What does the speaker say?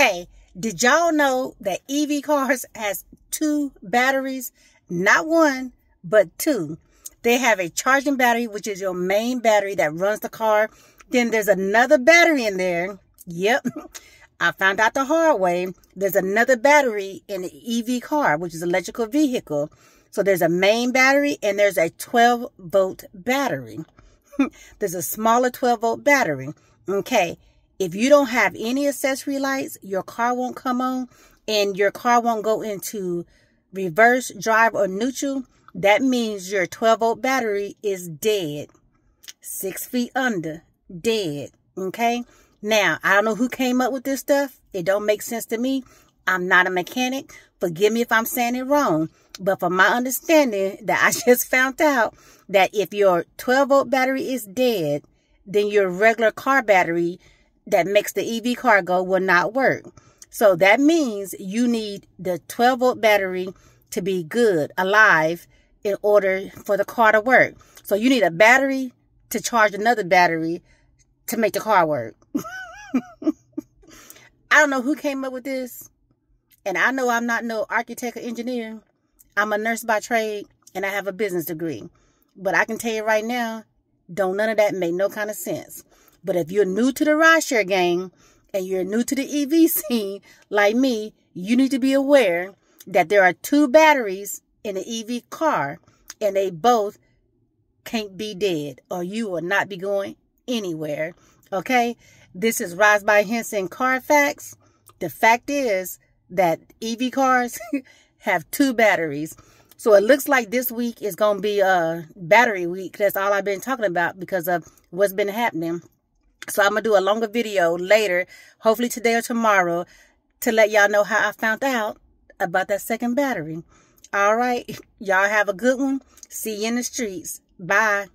Okay, did y'all know that EV cars has two batteries? Not one, but two. They have a charging battery, which is your main battery that runs the car. Then there's another battery in there. Yep. I found out the hard way. There's another battery in the EV car, which is electrical vehicle. So there's a main battery and there's a 12 volt battery. there's a smaller 12 volt battery. Okay. If you don't have any accessory lights, your car won't come on and your car won't go into reverse drive or neutral. That means your 12 volt battery is dead. Six feet under, dead. Okay. Now, I don't know who came up with this stuff. It don't make sense to me. I'm not a mechanic. Forgive me if I'm saying it wrong. But from my understanding that I just found out that if your 12 volt battery is dead, then your regular car battery that makes the EV car go will not work. So that means you need the 12 volt battery to be good, alive, in order for the car to work. So you need a battery to charge another battery to make the car work. I don't know who came up with this. And I know I'm not no architect or engineer. I'm a nurse by trade and I have a business degree. But I can tell you right now, don't none of that make no kind of sense. But if you're new to the rideshare game and you're new to the EV scene like me, you need to be aware that there are two batteries in an EV car and they both can't be dead or you will not be going anywhere. Okay? This is Rides by Henson Car Facts. The fact is that EV cars have two batteries. So it looks like this week is going to be a battery week. That's all I've been talking about because of what's been happening. So I'm going to do a longer video later, hopefully today or tomorrow, to let y'all know how I found out about that second battery. All right. Y'all have a good one. See you in the streets. Bye.